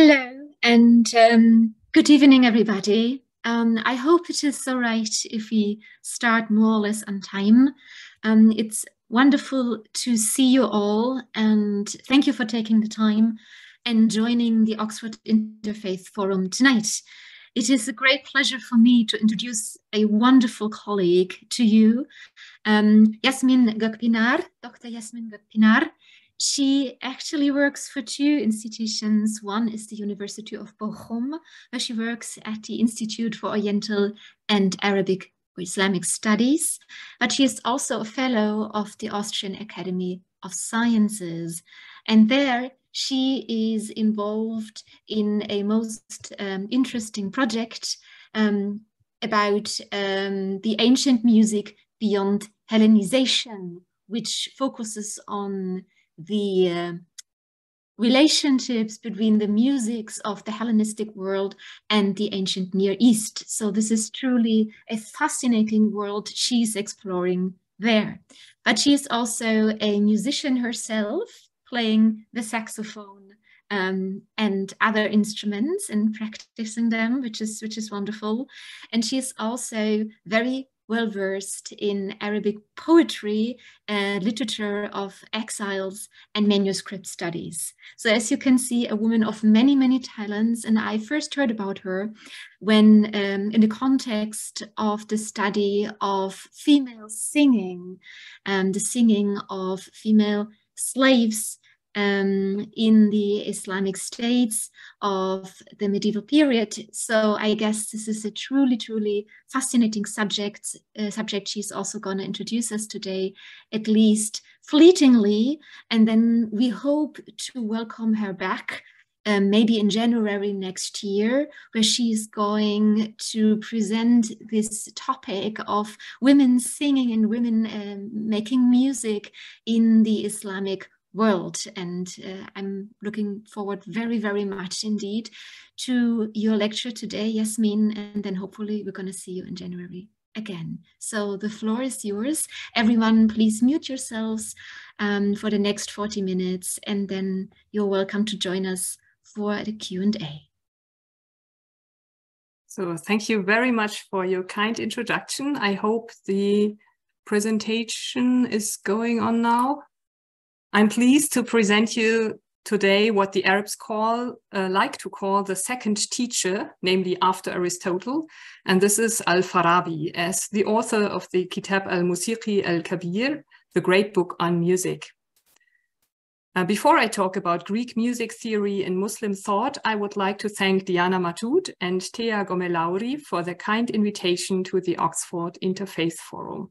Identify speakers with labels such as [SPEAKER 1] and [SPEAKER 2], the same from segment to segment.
[SPEAKER 1] Hello and um, good evening, everybody. Um, I hope it is all right if we start more or less on time. Um, it's wonderful to see you all and thank you for taking the time and joining the Oxford Interfaith Forum tonight. It is a great pleasure for me to introduce a wonderful colleague to you, um, Yasmin Gökpınar, Dr. Yasmin Gökpınar. She actually works for two institutions. One is the University of Bochum, where she works at the Institute for Oriental and Arabic or Islamic Studies, but she is also a fellow of the Austrian Academy of Sciences. And there she is involved in a most um, interesting project um, about um, the ancient music beyond Hellenization, which focuses on the uh, relationships between the musics of the Hellenistic world and the ancient Near East. So this is truly a fascinating world she's exploring there. But she's also a musician herself, playing the saxophone um, and other instruments and practicing them, which is which is wonderful. And she's also very well versed in Arabic poetry, uh, literature of exiles, and manuscript studies. So, as you can see, a woman of many, many talents. And I first heard about her when, um, in the context of the study of female singing, um, the singing of female slaves um, in the Islamic states of the medieval period. So I guess this is a truly, truly fascinating subject. Uh, subject she's also going to introduce us today, at least fleetingly, and then we hope to welcome her back. Um, maybe in January next year, where she's going to present this topic of women singing and women um, making music in the Islamic world. And uh, I'm looking forward very, very much indeed to your lecture today, Yasmin, and then hopefully we're going to see you in January again. So the floor is yours. Everyone, please mute yourselves um, for the next 40 minutes, and then you're welcome to join us for the Q&A.
[SPEAKER 2] So thank you very much for your kind introduction. I hope the presentation is going on now. I'm pleased to present you today what the Arabs call, uh, like to call the second teacher, namely after Aristotle. And this is Al-Farabi as the author of the Kitab al-Musiqi al-Kabir, the great book on music. Uh, before I talk about Greek music theory in Muslim thought, I would like to thank Diana Matut and Thea Gomelauri for their kind invitation to the Oxford Interfaith Forum.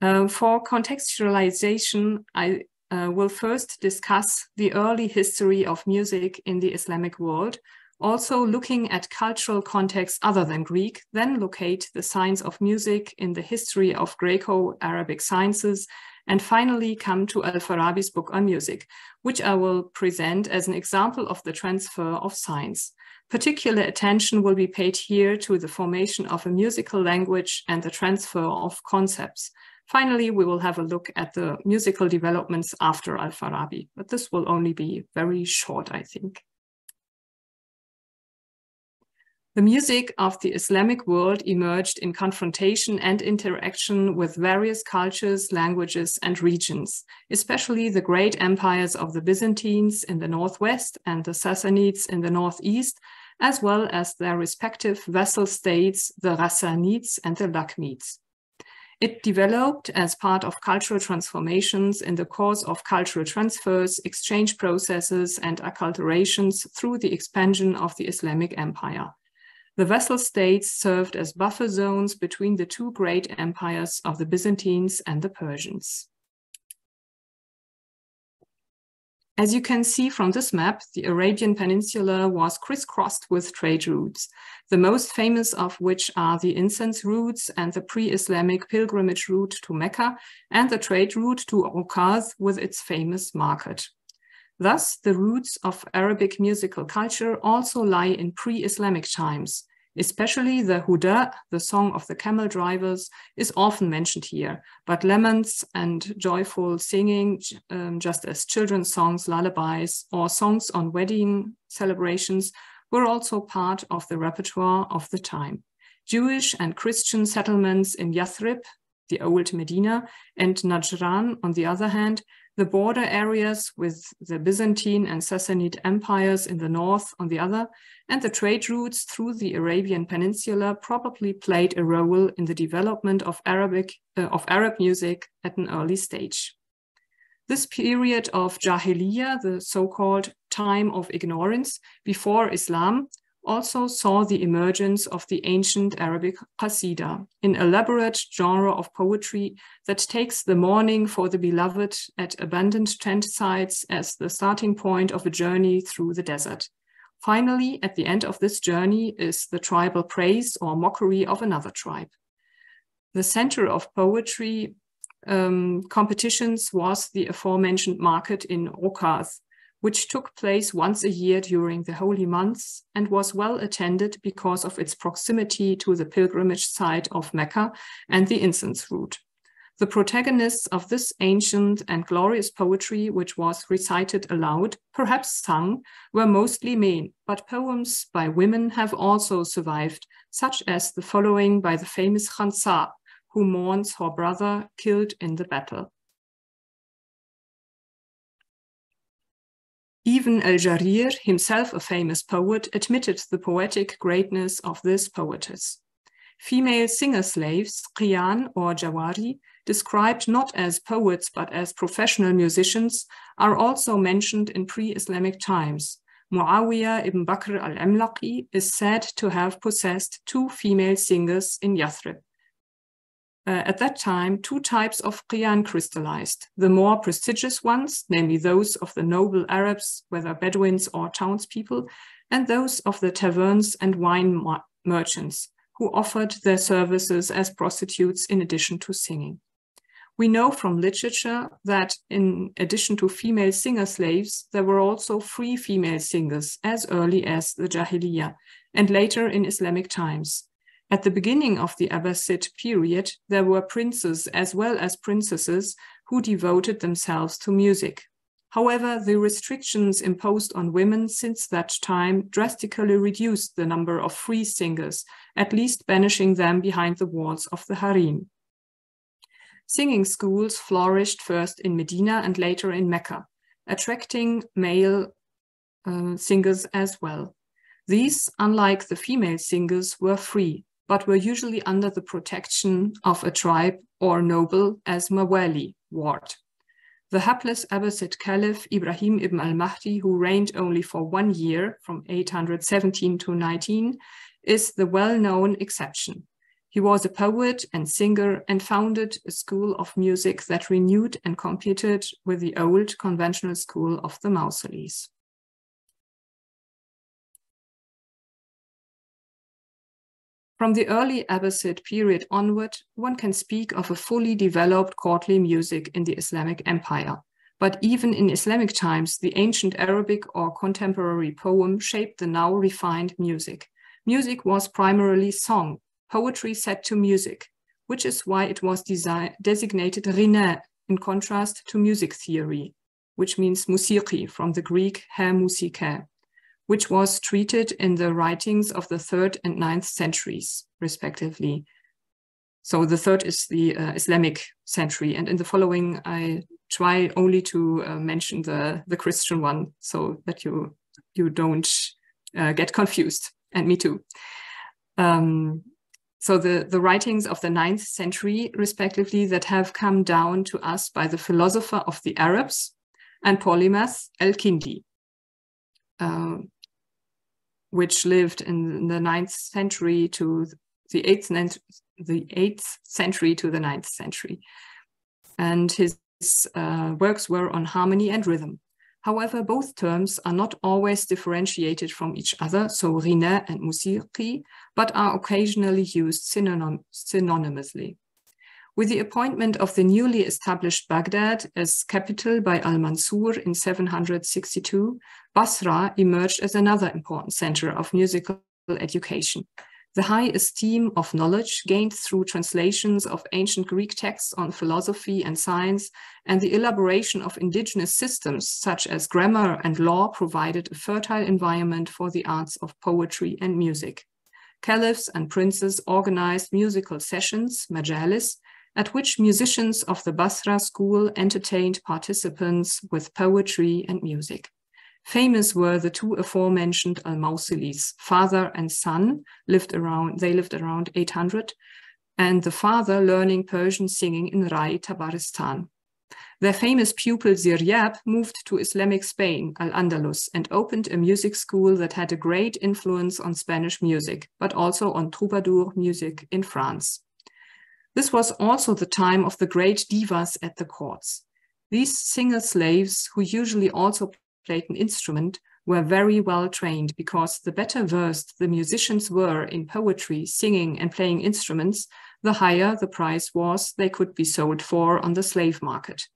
[SPEAKER 2] Uh, for contextualization, I uh, will first discuss the early history of music in the Islamic world, also looking at cultural contexts other than Greek, then locate the science of music in the history of Greco-Arabic sciences, and finally come to Al-Farabi's book on music, which I will present as an example of the transfer of science. Particular attention will be paid here to the formation of a musical language and the transfer of concepts. Finally, we will have a look at the musical developments after Al-Farabi, but this will only be very short, I think. The music of the Islamic world emerged in confrontation and interaction with various cultures, languages, and regions, especially the great empires of the Byzantines in the northwest and the Sassanids in the northeast, as well as their respective vassal states, the Ghassanids and the Lakhmids. It developed as part of cultural transformations in the course of cultural transfers, exchange processes, and acculturations through the expansion of the Islamic Empire. The vassal states served as buffer zones between the two great empires of the Byzantines and the Persians. As you can see from this map, the Arabian Peninsula was crisscrossed with trade routes, the most famous of which are the incense routes and the pre-Islamic pilgrimage route to Mecca and the trade route to Ukaz with its famous market. Thus, the roots of Arabic musical culture also lie in pre-Islamic times, Especially the Huda, the song of the camel drivers, is often mentioned here, but laments and joyful singing, um, just as children's songs, lullabies, or songs on wedding celebrations, were also part of the repertoire of the time. Jewish and Christian settlements in Yathrib, the old Medina, and Najran, on the other hand, the border areas with the Byzantine and Sassanid empires in the north on the other, and the trade routes through the Arabian Peninsula probably played a role in the development of Arabic uh, of Arab music at an early stage. This period of Jahiliyyah, the so-called time of ignorance before Islam, also saw the emergence of the ancient Arabic qasida, an elaborate genre of poetry that takes the mourning for the beloved at abandoned tent sites as the starting point of a journey through the desert. Finally, at the end of this journey is the tribal praise or mockery of another tribe. The center of poetry um, competitions was the aforementioned market in Ukaz, which took place once a year during the holy months and was well attended because of its proximity to the pilgrimage site of Mecca and the incense route. The protagonists of this ancient and glorious poetry, which was recited aloud, perhaps sung, were mostly men, but poems by women have also survived, such as the following by the famous Khansa, who mourns her brother killed in the battle. Even Al-Jarir, himself a famous poet, admitted the poetic greatness of this poetess. Female singer slaves, Qiyan or Jawari, described not as poets but as professional musicians, are also mentioned in pre-Islamic times. Muawiyah ibn Bakr al-Amlaqi is said to have possessed two female singers in Yathrib. Uh, at that time, two types of qiyan crystallized. The more prestigious ones, namely those of the noble Arabs, whether Bedouins or townspeople, and those of the taverns and wine merchants, who offered their services as prostitutes in addition to singing. We know from literature that in addition to female singer slaves, there were also free female singers as early as the Jahiliyyah and later in Islamic times. At the beginning of the Abbasid period, there were princes as well as princesses who devoted themselves to music. However, the restrictions imposed on women since that time drastically reduced the number of free singers, at least banishing them behind the walls of the harem. Singing schools flourished first in Medina and later in Mecca, attracting male uh, singers as well. These, unlike the female singers, were free, but were usually under the protection of a tribe or noble as Mawali, ward. The hapless Abbasid Caliph Ibrahim ibn al-Mahdi, who reigned only for one year, from 817 to 19, is the well-known exception. He was a poet and singer and founded a school of music that renewed and competed with the old conventional school of the Mawsilis. From the early Abbasid period onward, one can speak of a fully developed courtly music in the Islamic Empire. But even in Islamic times, the ancient Arabic or contemporary poem shaped the now refined music. Music was primarily song, poetry set to music, which is why it was designated ghina in contrast to music theory, which means musiki from the Greek ha which was treated in the writings of the third and ninth centuries, respectively. So the third is the uh, Islamic century, and in the following, I try only to uh, mention the the Christian one, so that you you don't uh, get confused, and me too. Um, so the, the writings of the ninth century, respectively, that have come down to us by the philosopher of the Arabs and polymath Al-Kindi. Which lived in the ninth century to the eighth, the eighth century to the ninth century. And his uh, works were on harmony and rhythm. However, both terms are not always differentiated from each other, so ghina and musiki, but are occasionally used synonym synonymously. With the appointment of the newly established Baghdad as capital by al-Mansur in 762, Basra emerged as another important center of musical education. The high esteem of knowledge gained through translations of ancient Greek texts on philosophy and science and the elaboration of indigenous systems such as grammar and law provided a fertile environment for the arts of poetry and music. Caliphs and princes organized musical sessions, majalis, at which musicians of the Basra school entertained participants with poetry and music. Famous were the two aforementioned Al-Mawsilis, father and son lived around, they lived around 800, and the father learning Persian singing in Rai, Tabaristan. Their famous pupil Ziryab moved to Islamic Spain, Al-Andalus, and opened a music school that had a great influence on Spanish music, but also on troubadour music in France. This was also the time of the great divas at the courts. These singer slaves, who usually also played an instrument were very well trained because the better versed the musicians were in poetry, singing, and playing instruments, the higher the price was they could be sold for on the slave market.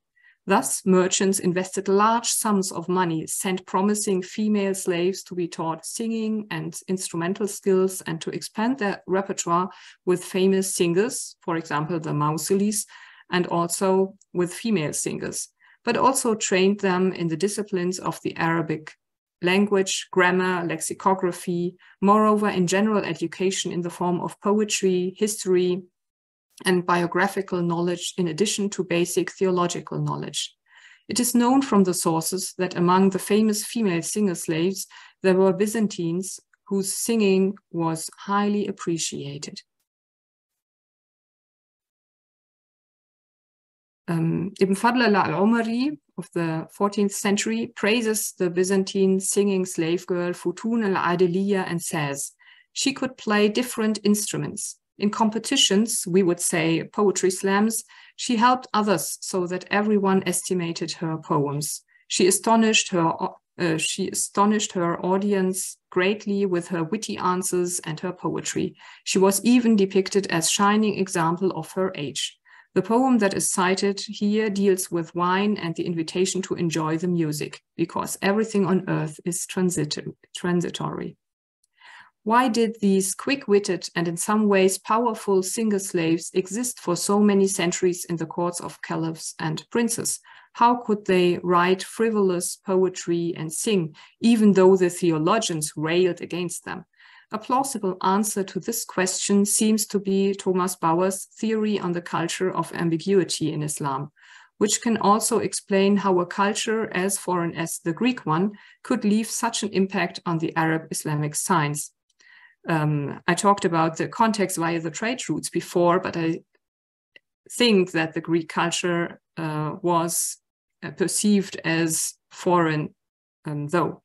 [SPEAKER 2] Thus, merchants invested large sums of money, sent promising female slaves to be taught singing and instrumental skills and to expand their repertoire with famous singers, for example, the Mawsilis, and also with female singers but also trained them in the disciplines of the Arabic language, grammar, lexicography, moreover in general education in the form of poetry, history, and biographical knowledge in addition to basic theological knowledge. It is known from the sources that among the famous female singer slaves, there were Byzantines whose singing was highly appreciated. um, Ibn Fadl al-Umari of the 14th century praises the Byzantine singing slave girl Futun al-Adiliya and says, she could play different instruments. In competitions, we would say poetry slams, she helped others so that everyone estimated her poems. She astonished her uh, she astonished her audience greatly with her witty answers and her poetry. She was even depicted as shining example of her age. The poem that is cited here deals with wine and the invitation to enjoy the music, because everything on earth is transitory. Why did these quick-witted and in some ways powerful singer slaves exist for so many centuries in the courts of caliphs and princes? How could they write frivolous poetry and sing, even though the theologians railed against them? A plausible answer to this question seems to be Thomas Bauer's theory on the culture of ambiguity in Islam, which can also explain how a culture as foreign as the Greek one could leave such an impact on the Arab Islamic science. Um, I talked about the context via the trade routes before, but I think that the Greek culture uh, was uh, perceived as foreign, um, though.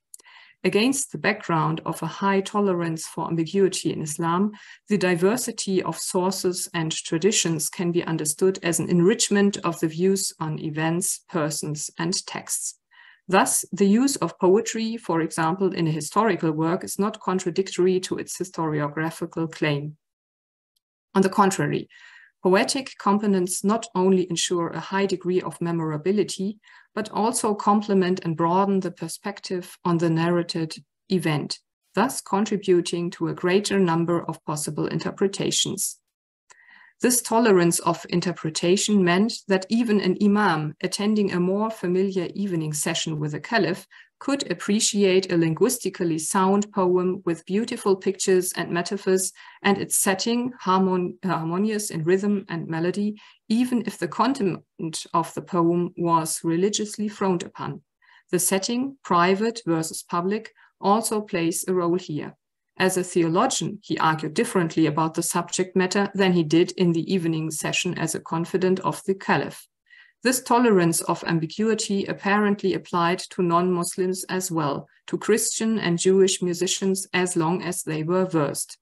[SPEAKER 2] Against the background of a high tolerance for ambiguity in Islam, the diversity of sources and traditions can be understood as an enrichment of the views on events, persons, and texts. Thus, the use of poetry, for example, in a historical work is not contradictory to its historiographical claim. On the contrary, Poetic components not only ensure a high degree of memorability, but also complement and broaden the perspective on the narrated event, thus contributing to a greater number of possible interpretations. This tolerance of interpretation meant that even an imam attending a more familiar evening session with a caliph could appreciate a linguistically sound poem with beautiful pictures and metaphors and its setting harmon harmonious in rhythm and melody, even if the content of the poem was religiously frowned upon. The setting, private versus public, also plays a role here. As a theologian, he argued differently about the subject matter than he did in the evening session as a confidant of the caliph. This tolerance of ambiguity apparently applied to non-Muslims as well, to Christian and Jewish musicians as long as they were versed.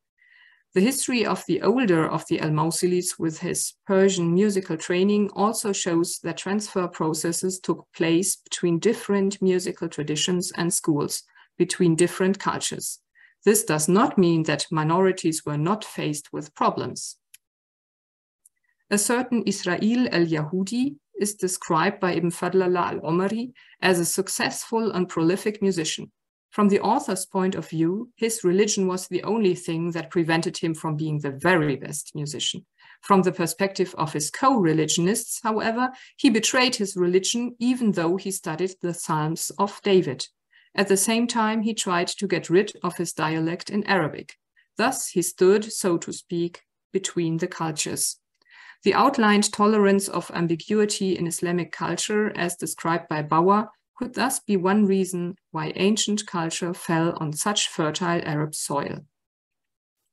[SPEAKER 2] The history of the older of the Al-Mawsilis with his Persian musical training also shows that transfer processes took place between different musical traditions and schools, between different cultures. This does not mean that minorities were not faced with problems. A certain Israel el-Yahudi is described by Ibn Fadlallah al-Omari as a successful and prolific musician. From the author's point of view, his religion was the only thing that prevented him from being the very best musician. From the perspective of his co-religionists, however, he betrayed his religion even though he studied the Psalms of David. At the same time, he tried to get rid of his dialect in Arabic. Thus, he stood, so to speak, between the cultures. The outlined tolerance of ambiguity in Islamic culture, as described by Bauer, could thus be one reason why ancient culture fell on such fertile Arab soil.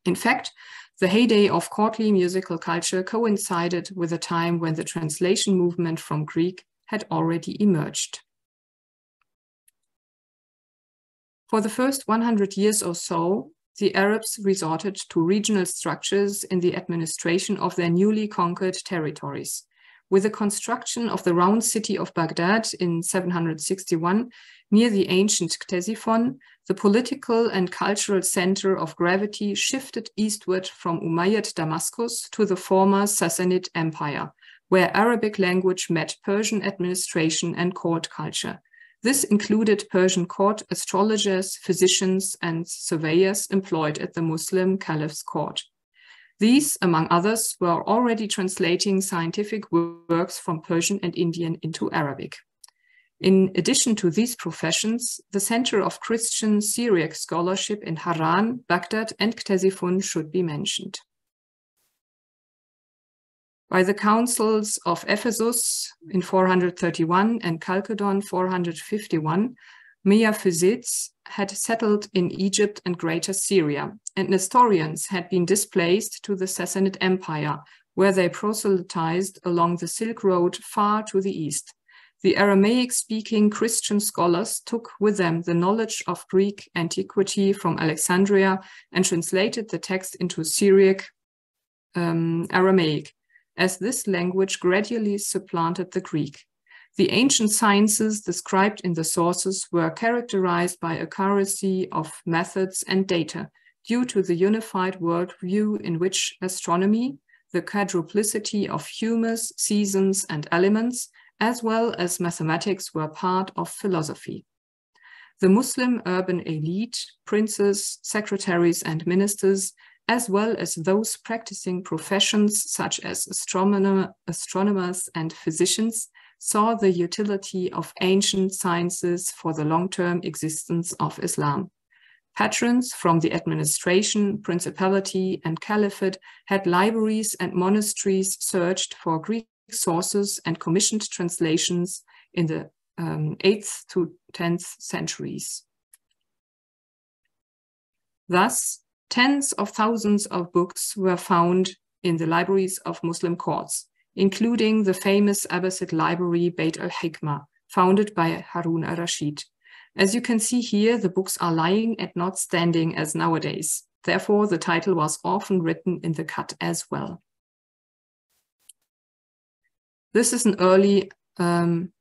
[SPEAKER 2] In fact, the heyday of courtly musical culture coincided with a time when the translation movement from Greek had already emerged. For the first 100 years or so, the Arabs resorted to regional structures in the administration of their newly conquered territories. With the construction of the round city of Baghdad in 761 near the ancient Ctesiphon, the political and cultural center of gravity shifted eastward from Umayyad Damascus to the former Sassanid Empire, where Arabic language met Persian administration and court culture. This included Persian court astrologers, physicians, and surveyors employed at the Muslim caliph's court. These, among others, were already translating scientific works from Persian and Indian into Arabic. In addition to these professions, the center of Christian Syriac scholarship in Haran, Baghdad, and Ctesiphon should be mentioned by the councils of Ephesus in 431 and Chalcedon 451, Miaphysites had settled in Egypt and Greater Syria, and Nestorians had been displaced to the Sassanid Empire, where they proselytized along the Silk Road far to the east. The Aramaic-speaking Christian scholars took with them the knowledge of Greek antiquity from Alexandria and translated the text into Syriac um, Aramaic, as this language gradually supplanted the Greek. The ancient sciences described in the sources were characterized by accuracy of methods and data due to the unified worldview in which astronomy, the quadruplicity of humors, seasons, and elements, as well as mathematics were part of philosophy. The Muslim urban elite, princes, secretaries, and ministers as well as those practicing professions such as astronomer, astronomers and physicians, saw the utility of ancient sciences for the long-term existence of Islam. Patrons from the administration, principality, and caliphate had libraries and monasteries searched for Greek sources and commissioned translations in the um, 8th to 10th centuries. Thus, Tens of thousands of books were found in the libraries of Muslim courts, including the famous Abbasid library Beit al-Hikmah, founded by Harun al-Rashid. As you can see here, the books are lying and not standing as nowadays. Therefore, the title was often written in the cut as well. This is an early um,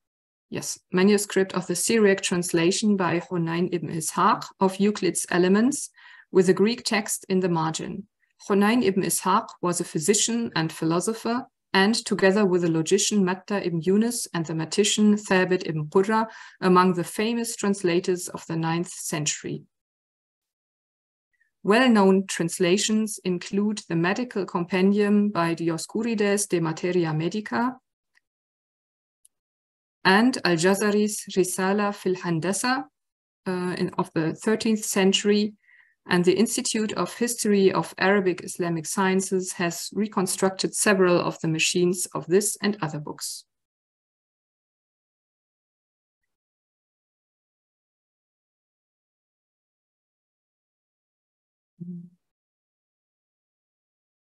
[SPEAKER 2] yes, manuscript of the Syriac translation by Hunayn ibn Ishaq of Euclid's Elements, with a Greek text in the margin. Hunayn ibn Ishaq was a physician and philosopher, and together with the logician Matta ibn Yunus and the mathematician Thabit ibn Qurra, among the famous translators of the 9th century. Well-known translations include the medical compendium by Dioscorides de Materia Medica and Al-Jazari's Risala fil Handasa uh, of the 13th century, and the Institute of History of Arabic Islamic Sciences has reconstructed several of the machines of this and other books.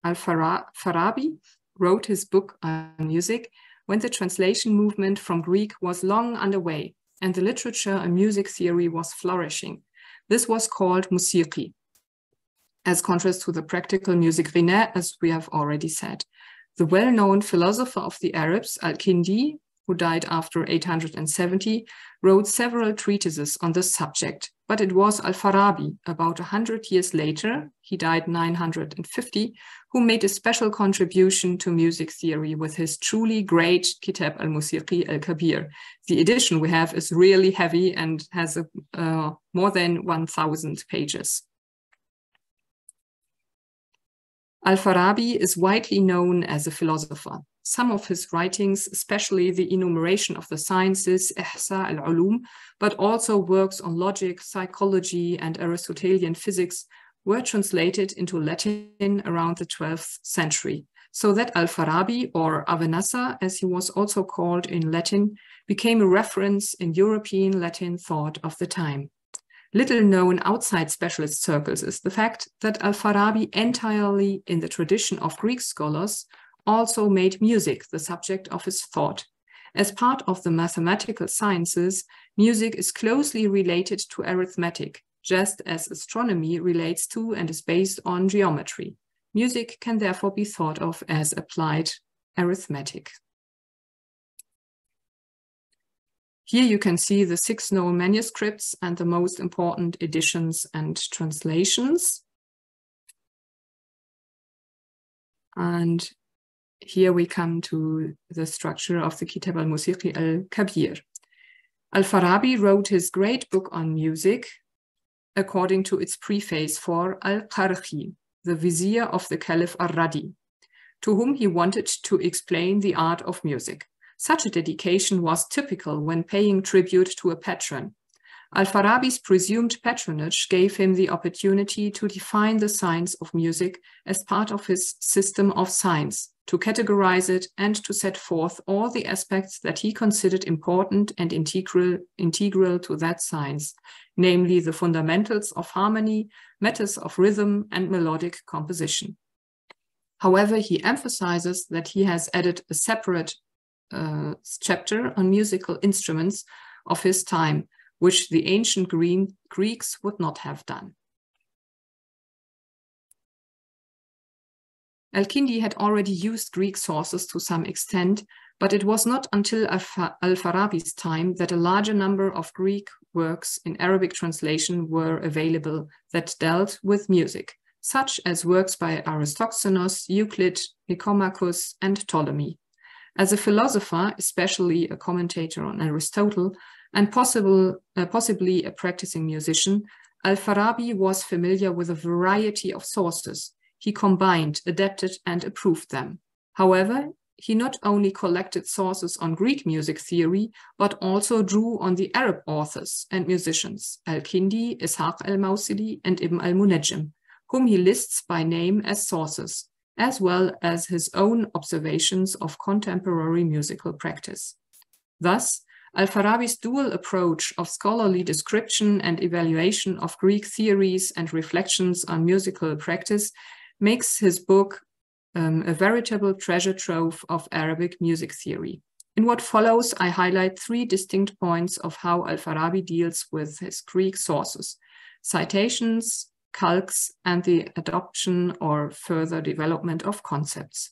[SPEAKER 2] Al-Farabi wrote his book on music when the translation movement from Greek was long underway and the literature and music theory was flourishing. This was called musiki, as contrast to the practical music ghina, as we have already said. The well-known philosopher of the Arabs, Al-Kindi, who died after 870, wrote several treatises on this subject, but it was Al-Farabi, about 100 years later, he died 950, who made a special contribution to music theory with his truly great Kitab al-Musiqi al-Kabir. The edition we have is really heavy and has a, uh, more than 1,000 pages. Al-Farabi is widely known as a philosopher. Some of his writings, especially the enumeration of the sciences, Ihsa al-Ulum, but also works on logic, psychology, and Aristotelian physics, were translated into Latin around the 12th century, so that Al-Farabi, or Avennasar, as he was also called in Latin, became a reference in European Latin thought of the time. Little known outside specialist circles is the fact that Al-Farabi entirely in the tradition of Greek scholars also made music the subject of his thought. As part of the mathematical sciences, music is closely related to arithmetic, just as astronomy relates to and is based on geometry. Music can therefore be thought of as applied arithmetic. Here you can see the six known manuscripts and the most important editions and translations. And here we come to the structure of the Kitab al-Musiqi al-Kabir. Al-Farabi wrote his great book on music according to its preface for Al-Karkhi, the vizier of the Caliph Ar-Radi, to whom he wanted to explain the art of music. Such a dedication was typical when paying tribute to a patron. Al-Farabi's presumed patronage gave him the opportunity to define the science of music as part of his system of science, to categorize it, and to set forth all the aspects that he considered important and integral, integral to that science, namely the fundamentals of harmony, matters of rhythm, and melodic composition. However, he emphasizes that he has added a separate uh, chapter on musical instruments of his time, which the ancient Green Greeks would not have done. Al-Kindi had already used Greek sources to some extent, but it was not until Al-Farabi's time that a larger number of Greek works in Arabic translation were available that dealt with music, such as works by Aristoxenos, Euclid, Nicomachus, and Ptolemy. As a philosopher, especially a commentator on Aristotle, and possible, uh, possibly a practicing musician, Al-Farabi was familiar with a variety of sources. He combined, adapted, and approved them. However, he not only collected sources on Greek music theory, but also drew on the Arab authors and musicians, Al-Kindi, Ishaq al-Mawsili, and Ibn al-Munajjim, whom he lists by name as sources, as well as his own observations of contemporary musical practice. Thus, Al-Farabi's dual approach of scholarly description and evaluation of Greek theories and reflections on musical practice makes his book um, a veritable treasure trove of Arabic music theory. In what follows, I highlight three distinct points of how Al-Farabi deals with his Greek sources, citations, calques, and the adoption or further development of concepts.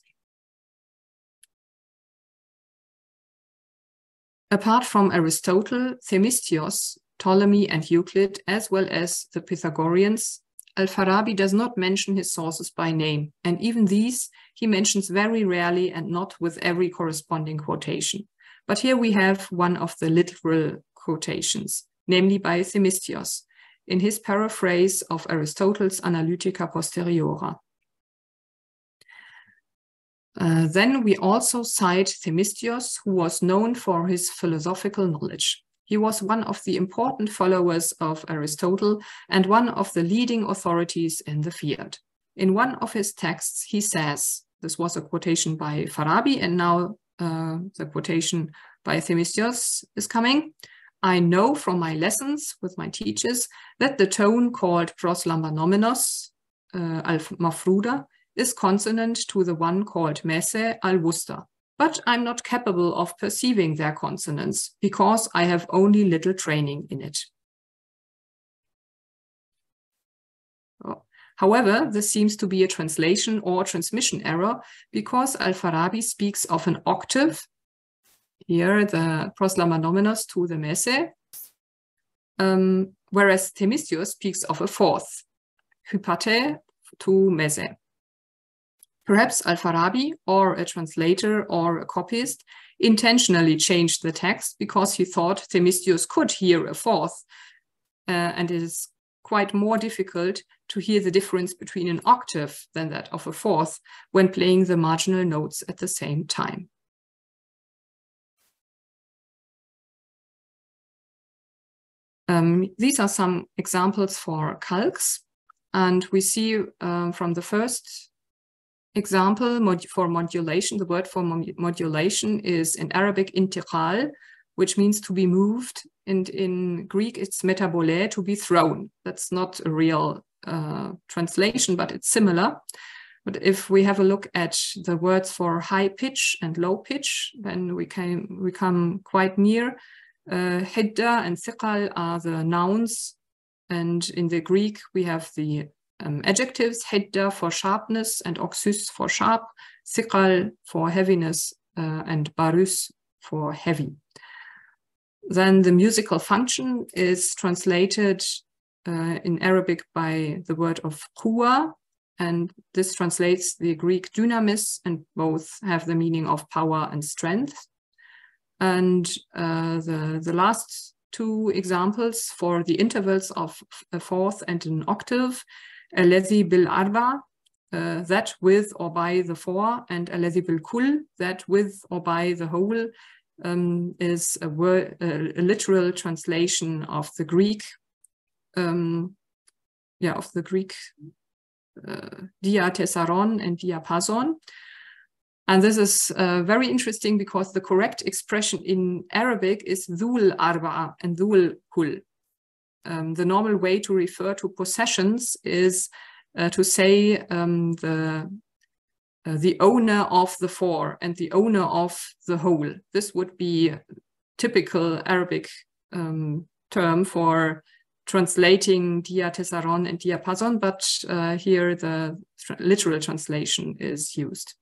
[SPEAKER 2] Apart from Aristotle, Themistios, Ptolemy, and Euclid, as well as the Pythagoreans, Al-Farabi does not mention his sources by name, and even these he mentions very rarely and not with every corresponding quotation. But here we have one of the literal quotations, namely by Themistios, in his paraphrase of Aristotle's Analytica Posteriora. Uh, then we also cite Themistios, who was known for his philosophical knowledge. He was one of the important followers of Aristotle and one of the leading authorities in the field. In one of his texts, he says, this was a quotation by Farabi, and now uh, the quotation by Themistios is coming. I know from my lessons with my teachers that the tone called proslambanomenos, uh, al-mafruda, is consonant to the one called mese al-wusta. But I'm not capable of perceiving their consonance because I have only little training in it. Oh. However, this seems to be a translation or transmission error because Al-Farabi speaks of an octave here the proslambanomenos to the mese, um, whereas Themistius speaks of a fourth, hypate to mese. Perhaps Al-Farabi or a translator or a copyist intentionally changed the text because he thought Themistius could hear a fourth, uh, and it is quite more difficult to hear the difference between an octave than that of a fourth when playing the marginal notes at the same time. Um, these are some examples for calques, and we see um, from the first example mod for modulation, the word for modulation is in Arabic intiqal, which means to be moved. And in Greek, it's metabole, to be thrown. That's not a real uh, translation, but it's similar. But if we have a look at the words for high pitch and low pitch, then we can we come quite near. Uh, hidda and thiqal are the nouns. And in the Greek, we have the um, adjectives, hidda for sharpness and oxys for sharp, thiqal for heaviness, uh, and barus for heavy. Then the musical function is translated uh, in Arabic by the word of kuwa, and this translates the Greek dunamis, and both have the meaning of power and strength. And uh, the, the last two examples for the intervals of a fourth and an octave, alezi bil arba, uh, that with or by the four, and alezi bil kul, that with or by the whole, um, is a, a, literal translation of the Greek, um, yeah, of the Greek uh, diatessaron and diapason. And this is uh, very interesting because the correct expression in Arabic is dhul arba'a and dhul kul. Um, the normal way to refer to possessions is uh, to say um, the uh, the owner of the four and the owner of the whole. This would be typical Arabic um, term for translating diatessaron and diapason, but uh, here the literal translation is used.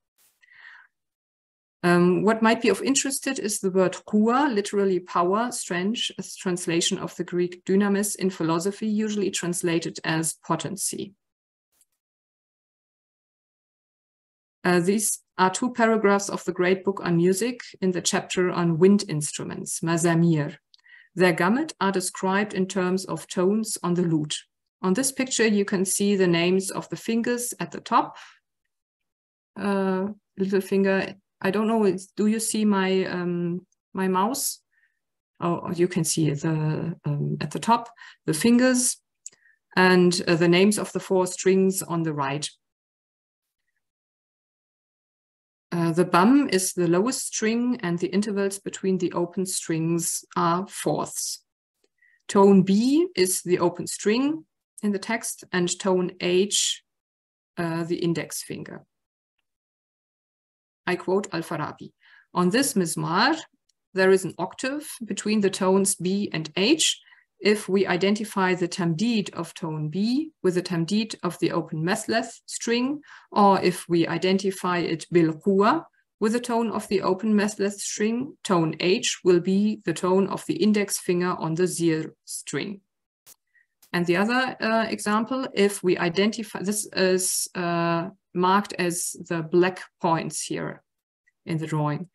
[SPEAKER 2] Um, what might be of interest is the word kua, literally power, strange, as translation of the Greek dynamis in philosophy, usually translated as potency. Uh, these are two paragraphs of the great book on music in the chapter on wind instruments, Mazamir. Their gamut are described in terms of tones on the lute. On this picture, you can see the names of the fingers at the top. Uh, little finger, I don't know, do you see my, um, my mouse? Oh, you can see the um, at the top, the fingers and uh, the names of the four strings on the right. Uh, the bum is the lowest string and the intervals between the open strings are fourths. Tone B is the open string in the text and tone H, uh, the index finger. I quote Al-Farabi. On this mizmar, there is an octave between the tones B and H if we identify the tamdid of tone B with the tamdid of the open methleth string, or if we identify it bilquwa with the tone of the open methleth string, tone H will be the tone of the index finger on the zir string. And the other uh, example, if we identify, this is uh, marked as the black points here in the drawing.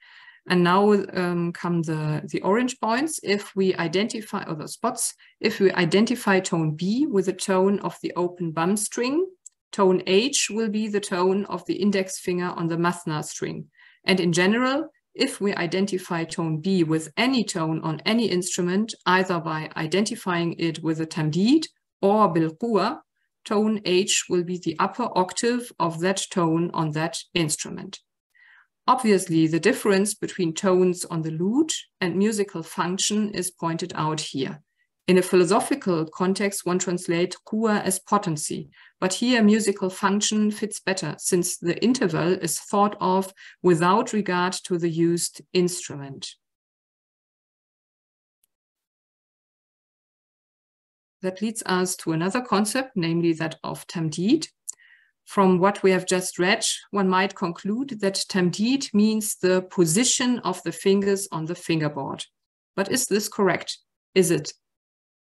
[SPEAKER 2] And now um, come the, the orange points. If we identify, or the spots, if we identify tone B with the tone of the open bum string, tone H will be the tone of the index finger on the mathna string. And in general, if we identify tone B with any tone on any instrument, either by identifying it with a tamdid or bilqua, tone H will be the upper octave of that tone on that instrument. Obviously, the difference between tones on the lute and musical function is pointed out here. In a philosophical context, one translates kua as potency, but here musical function fits better since the interval is thought of without regard to the used instrument. That leads us to another concept, namely that of tamdid, from what we have just read, one might conclude that tamdid means the position of the fingers on the fingerboard. But is this correct? Is it?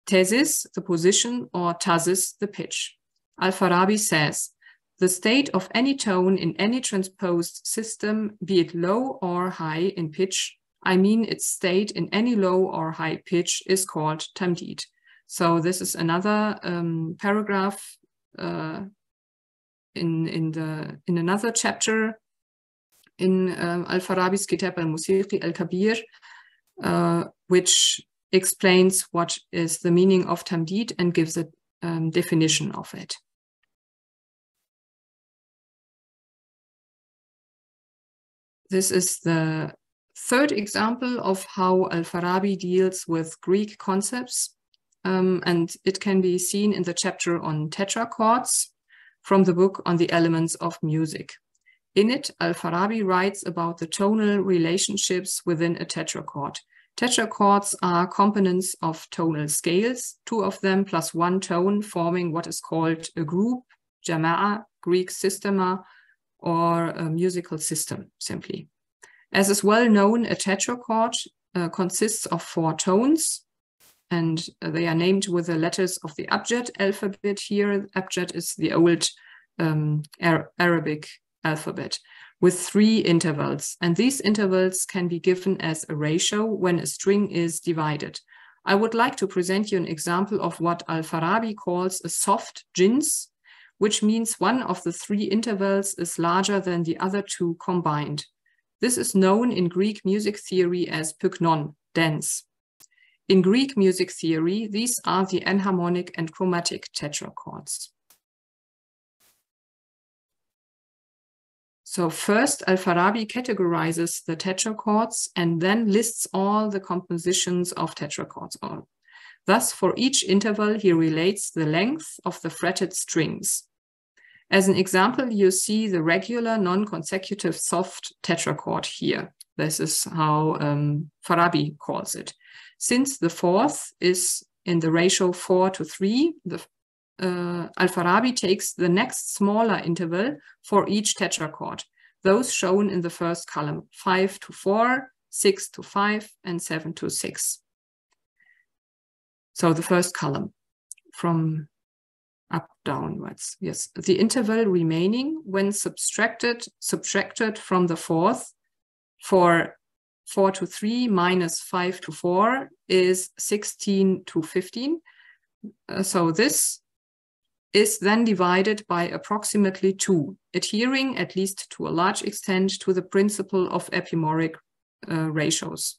[SPEAKER 2] Thesis, the position, or tasis, the pitch. Al-Farabi says, the state of any tone in any transposed system, be it low or high in pitch, I mean its state in any low or high pitch is called tamdid. So this is another um, paragraph uh, in, in, the, in another chapter in um, Al-Farabi's Kitab al-Musiqi al-Kabir, uh, which explains what is the meaning of tamdid and gives a um, definition of it. This is the third example of how Al-Farabi deals with Greek concepts, um, and it can be seen in the chapter on tetrachords from the book on the elements of music. In it, Al-Farabi writes about the tonal relationships within a tetrachord. Tetrachords are components of tonal scales, two of them plus one tone forming what is called a group, jama'a, Greek systema, or a musical system, simply. As is well known, a tetrachord uh, consists of four tones, and they are named with the letters of the abjad alphabet here. Abjad is the old um, Arabic alphabet with three intervals. And these intervals can be given as a ratio when a string is divided. I would like to present you an example of what Al-Farabi calls a soft jins, which means one of the three intervals is larger than the other two combined. This is known in Greek music theory as pyknon, dense. In Greek music theory, these are the enharmonic and chromatic tetrachords. So first, Al-Farabi categorizes the tetrachords and then lists all the compositions of tetrachords. On. Thus, for each interval, he relates the length of the fretted strings. As an example, you see the regular non-consecutive soft tetrachord here. This is how um, Farabi calls it. Since the fourth is in the ratio four to three, the uh, Al-Farabi takes the next smaller interval for each tetrachord, those shown in the first column, 5 to 4, 6 to 5, and 7 to 6. So the first column from up downwards. Yes, the interval remaining when subtracted subtracted from the fourth for 4 to 3 minus 5 to 4 is 16 to 15. Uh, so this is then divided by approximately two, adhering at least to a large extent to the principle of epimoric uh, ratios.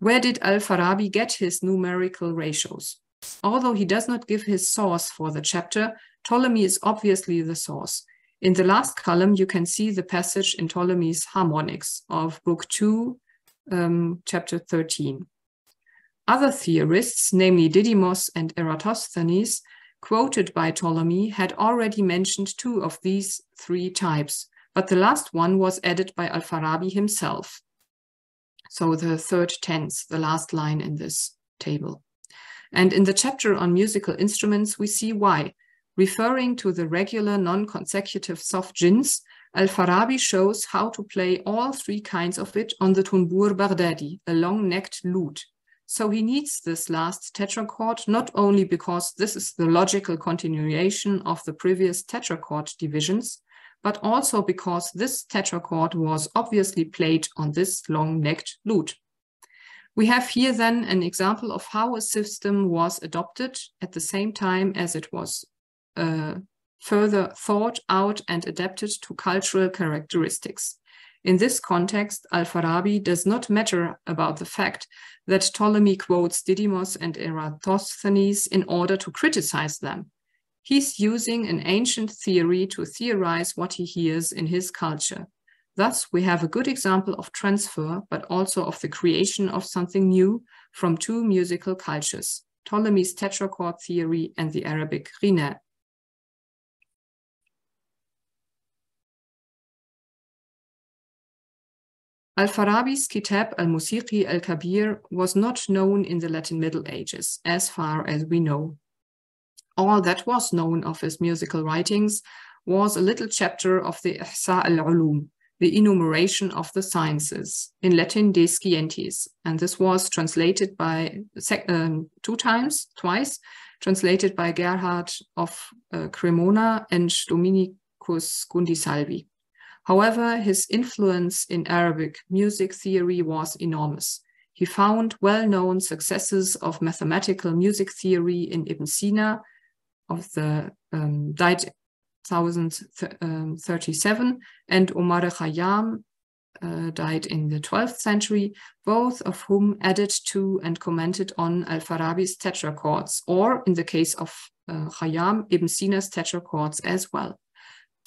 [SPEAKER 2] Where did Al-Farabi get his numerical ratios? Although he does not give his source for the chapter, Ptolemy is obviously the source. In the last column, you can see the passage in Ptolemy's Harmonics of Book 2, um, chapter 13. Other theorists, namely Didymos and Eratosthenes, quoted by Ptolemy had already mentioned two of these three types, but the last one was added by Al-Farabi himself. So the third tense, the last line in this table. And in the chapter on musical instruments, we see why. Referring to the regular non-consecutive soft jins, Al-Farabi shows how to play all three kinds of it on the tunbur Baghdadi, a long-necked lute, so he needs this last tetrachord, not only because this is the logical continuation of the previous tetrachord divisions, but also because this tetrachord was obviously played on this long-necked lute. We have here then an example of how a system was adopted at the same time as it was uh, further thought out and adapted to cultural characteristics. In this context, Al-Farabi does not matter about the fact that Ptolemy quotes Didymos and Eratosthenes in order to criticize them. He's using an ancient theory to theorize what he hears in his culture. Thus, we have a good example of transfer, but also of the creation of something new from two musical cultures, Ptolemy's tetrachord theory and the Arabic ghina. Al-Farabi's Kitab al-Musiqi al-Kabir was not known in the Latin Middle Ages, as far as we know. All that was known of his musical writings was a little chapter of the Ihsa al-Ulum, the enumeration of the sciences, in Latin de scientis. And this was translated by um, two times, twice, translated by Gerhard of uh, Cremona and Dominicus Gundisalvi. However, his influence in Arabic music theory was enormous. He found well-known successes of mathematical music theory in Ibn Sina, of the um, died 1037, and Omar Khayyam uh, died in the 12th century, both of whom added to and commented on Al-Farabi's tetrachords, or in the case of uh, Khayyam, Ibn Sina's tetrachords as well.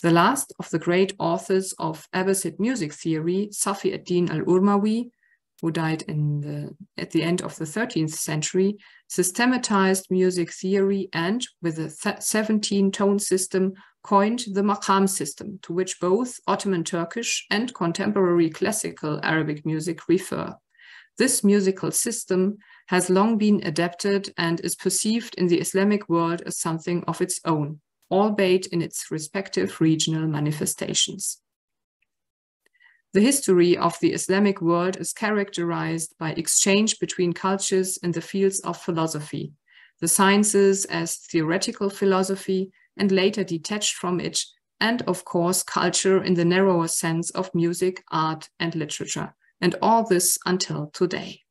[SPEAKER 2] The last of the great authors of Abbasid music theory, Safi ad-Din al-Urmawi, who died the, at the end of the 13th century, systematized music theory and, with a 17-tone system, coined the maqam system, to which both Ottoman Turkish and contemporary classical Arabic music refer. This musical system has long been adapted and is perceived in the Islamic world as something of its own, albeit in its respective regional manifestations. The history of the Islamic world is characterized by exchange between cultures in the fields of philosophy, the sciences as theoretical philosophy, and later detached from it, and of course, culture in the narrower sense of music, art, and literature, and all this until today.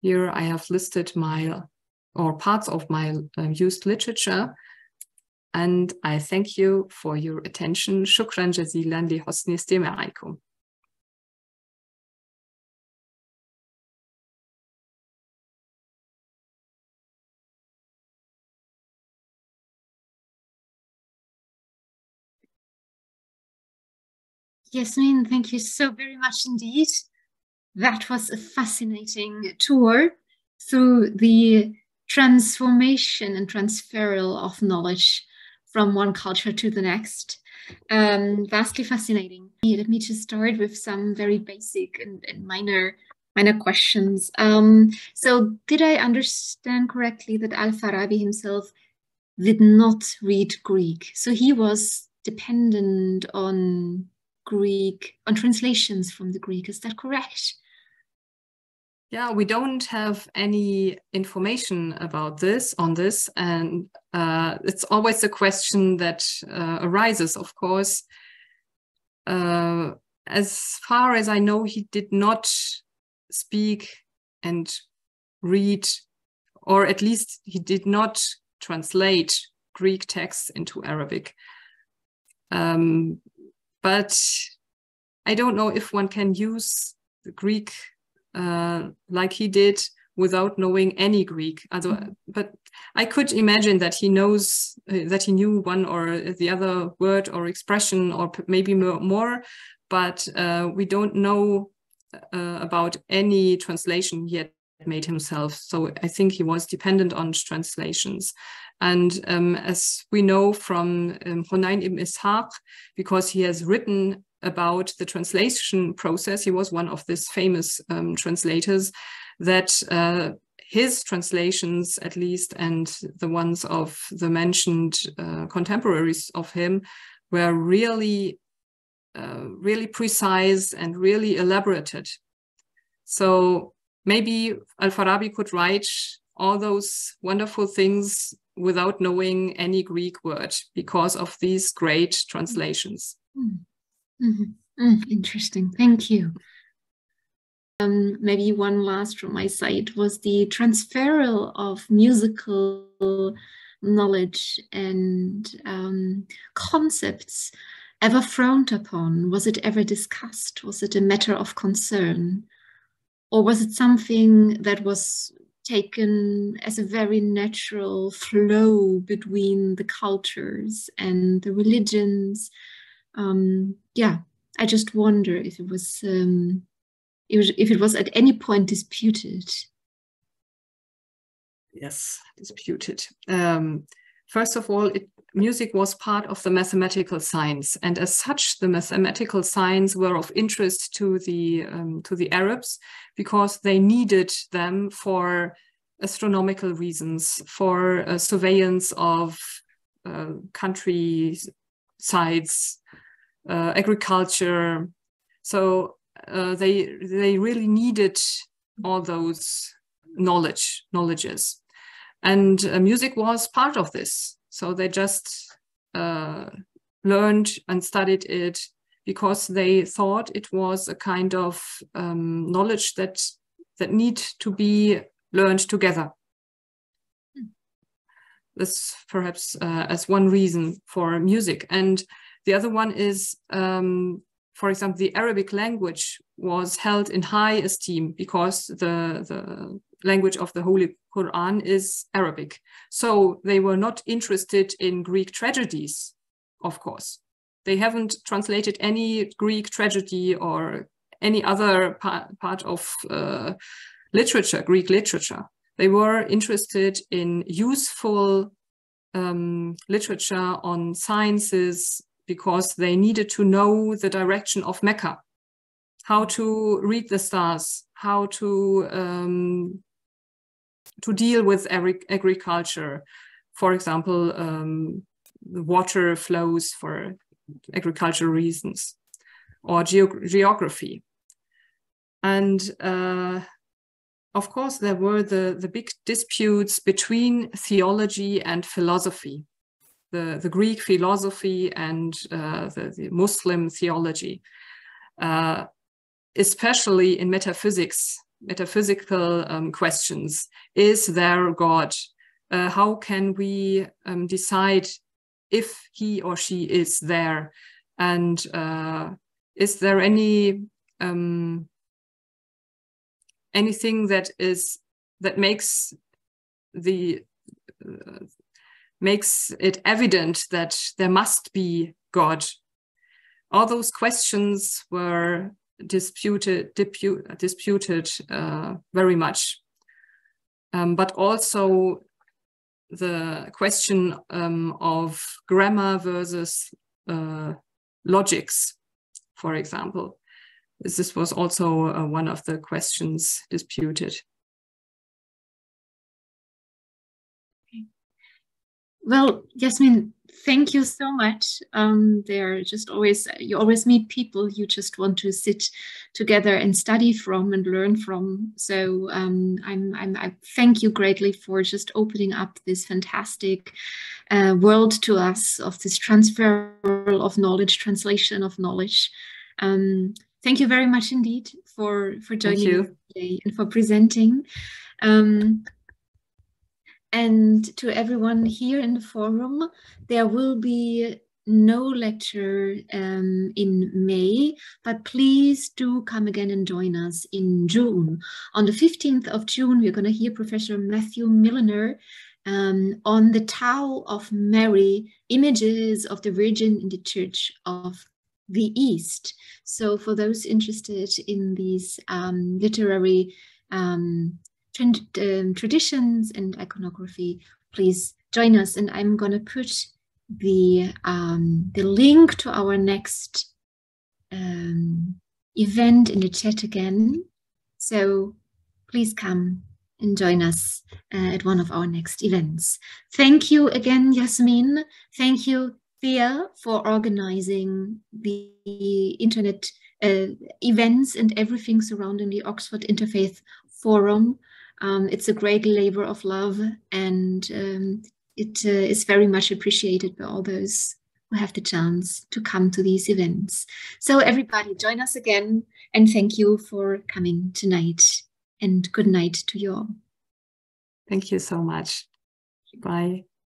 [SPEAKER 2] Here I have listed my or parts of my uh, used literature and I thank you for your attention. شكرا جزيلا لحسن استماعكم.
[SPEAKER 1] Yasmin, thank you so very much indeed. That was a fascinating tour through the transformation and transferal of knowledge from one culture to the next. Um, vastly fascinating. Let me just start with some very basic and, and minor minor questions. Um, so did I understand correctly that Al-Farabi himself did not read Greek? So he was dependent on Greek, on translations from the Greek, is that correct?
[SPEAKER 2] Yeah, we don't have any information about this on this, and uh, it's always a question that uh, arises. Of course, uh, as far as I know, he did not speak and read, or at least he did not translate Greek texts into Arabic. Um, but I don't know if one can use the Greek uh, like he did without knowing any Greek. Also, mm-hmm. but I could imagine that he knows uh, that he knew one or the other word or expression or maybe more, but uh, we don't know uh, about any translation yet made himself. So I think he was dependent on translations. And um, as we know from um, Hunayn ibn Ishaq, because he has written about the translation process. He was one of these famous um, translators that uh, his translations, at least, and the ones of the mentioned uh, contemporaries of him, were really, uh, really precise and really elaborated. So maybe Al Farabi could write all those wonderful things without knowing any Greek word because of these great translations. Mm.
[SPEAKER 1] Mm-hmm. Mm, interesting. Thank you. Um, maybe one last from my side was the transferal of musical knowledge and um, concepts ever frowned upon? Was it ever discussed? Was it a matter of concern? Or was it something that was taken as a very natural flow between the cultures and the religions um, yeah, I just wonder if it was um, if it was at any point disputed.
[SPEAKER 2] Yes, disputed. Um, first of all, it, music was part of the mathematical science, and as such, the mathematical science were of interest to the um, to the Arabs because they needed them for astronomical reasons, for uh, surveillance of uh, country sides, uh, agriculture. So uh, they they really needed all those knowledge knowledges, and uh, music was part of this. So they just uh, learned and studied it because they thought it was a kind of um, knowledge that that need to be learned together. Hmm. This perhaps uh, as one reason for music, and the other one is, um, for example, the Arabic language was held in high esteem because the the language of the Holy Quran is Arabic. So they were not interested in Greek tragedies, of course they haven't translated any Greek tragedy or any other pa part of uh, literature, Greek literature. They were interested in useful um, literature on sciences because they needed to know the direction of Mecca, how to read the stars, how to um, to deal with agriculture. For example, um, water flows for agricultural reasons or geography. And uh, of course, there were the, the big disputes between theology and philosophy, the, the Greek philosophy and uh, the, the, Muslim theology, uh, especially in metaphysics, metaphysical um, questions. Is there God? Uh, how can we um, decide if he or she is there and uh, is there any um, anything that is that makes the uh, makes it evident that there must be god all those questions were disputed disputed uh, very much um, but also the question um, of grammar versus uh, logics, for example. This was also uh, one of the questions disputed.
[SPEAKER 1] Well, Yasmin, thank you so much. Um, they're just always, you always meet people you just want to sit together and study from and learn from. So um, I'm, I'm, I thank you greatly for just opening up this fantastic uh, world to us of this transfer of knowledge, translation of knowledge. Um, thank you very much indeed for, for joining us today and for presenting. Um, and to everyone here in the forum, there will be no lecture um, in May, but please do come again and join us in June. On the 15th of June, we're going to hear Professor Matthew Milliner um, on the Tau of Mary, images of the Virgin in the Church of the East. So for those interested in these um, literary um, um, traditions and iconography, please join us. And I'm going to put the, um, the link to our next um, event in the chat again. So please come and join us uh, at one of our next events. Thank you again, Yasmin. Thank you, Thea, for organizing the internet uh, events and everything surrounding the Oxford Interfaith Forum. Um, it's a great labor of love and um, it uh, is very much appreciated by all those who have the chance to come to these events. So everybody join us again and thank you for coming tonight and good night to you all.
[SPEAKER 2] Thank you so much. Bye.